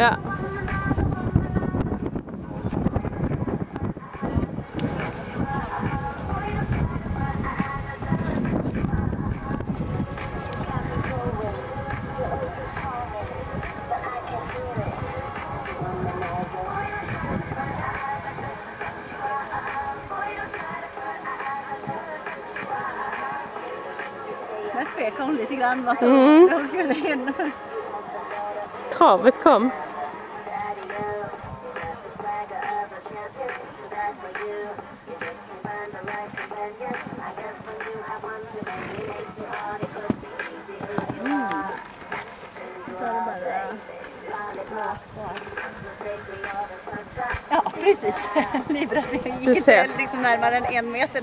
Ja. Där tvekade hon lite grann vad som Mm. hon skulle genomföra. Travet kom. Ja, precis. Livrädd. Jag gick Du ser. inte liksom närmare än en meter